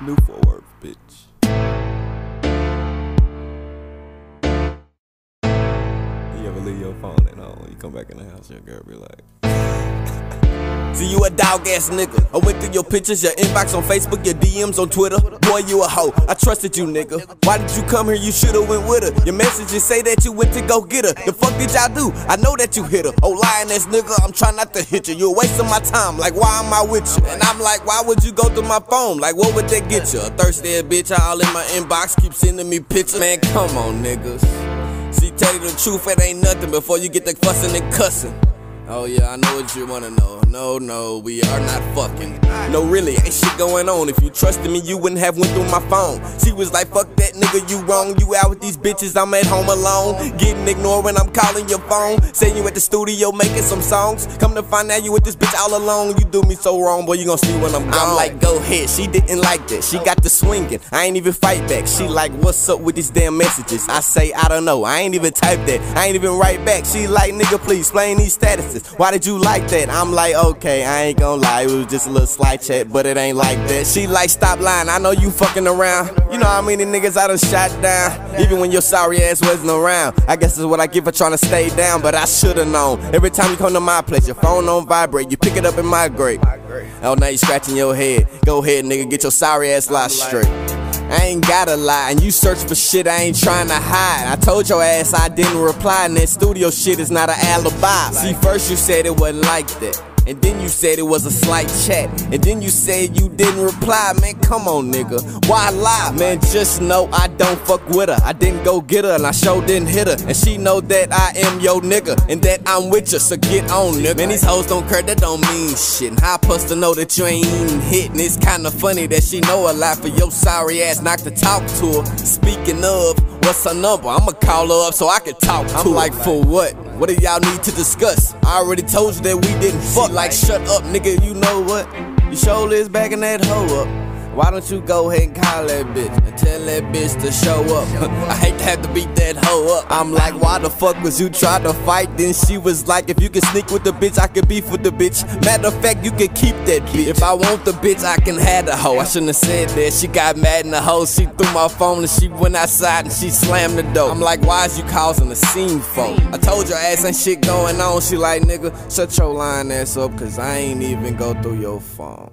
New Fort Worth, bitch. You ever leave your phone at home? You come back in the house, your girl be like. See you a dog ass nigga. I went through your pictures, your inbox on Facebook, your DMs on Twitter. Boy, you a hoe. I trusted you, nigga. Why did you come here? You shoulda went with her. Your messages say that you went to go get her. The fuck did y'all do? I know that you hit her. Oh, lying ass nigga, I'm trying not to hit you. You're wasting my time. Like, why am I with you? And I'm like, why would you go through my phone? Like, what would that get you? A thirsty ass bitch all in my inbox, keep sending me pictures. Man, come on, niggas. See, tell you the truth, it ain't nothing before you get the fussing and cussing. Oh yeah, I know what you wanna know. No, no, we are not fucking. No, really, ain't shit going on. If you trusted me, you wouldn't have went through my phone. She was like, fuck that nigga, you wrong. You out with these bitches, I'm at home alone. Getting ignored when I'm calling your phone. Saying you at the studio making some songs. Come to find out you with this bitch all alone. You do me so wrong, boy, you gon' see when I'm gone. I'm like, go ahead. She didn't like that. She got the swinging. I ain't even fight back. She like, what's up with these damn messages? I say, I don't know. I ain't even type that. I ain't even write back. She like, nigga, please explain these statuses. Why did you like that? I'm like, okay, I ain't gonna lie, it was just a little slight chat, but it ain't like that. She like, stop lying, I know you fucking around. You know how many niggas I done shot down, even when your sorry ass wasn't around. I guess is what I get for trying to stay down, but I should've known. Every time you come to my place, your phone don't vibrate, you pick it up and migrate. Oh, now you scratching your head. Go ahead, nigga, get your sorry ass lie straight. I ain't gotta lie, and you search for shit I ain't trying to hide. I told your ass I didn't reply, and that studio shit is not an alibi. See, first you said it wasn't like that. And then you said it was a slight chat. And then you said you didn't reply. Man, come on, nigga. Why lie? Man, just know I don't fuck with her. I didn't go get her, and I sure didn't hit her. And she know that I am your nigga. And that I'm with you, so get on, nigga. Man, these hoes don't care, that don't mean shit. And how I supposed to know that you ain't even hitting? It's kinda funny that she know a lot for your sorry ass not to talk to her. Speaking of, what's her number? I'ma call her up so I can talk to I'm like, for what? What do y'all need to discuss? I already told you that we didn't fuck. Like, shut up, nigga, you know what? You shoulder is backing that hoe up. Why don't you go ahead and call that bitch and tell that bitch to show up? I hate to have to beat that hoe up. I'm like, why the fuck was you trying to fight? Then she was like, if you can sneak with the bitch, I can beef with the bitch. Matter of fact, you can keep that bitch. If I want the bitch, I can have the hoe. I shouldn't have said that. She got mad in the hoe. She threw my phone and she went outside and she slammed the door. I'm like, why is you causing a scene for? I told your ass ain't shit going on. She like, nigga, shut your lying ass up, cause I ain't even go through your phone.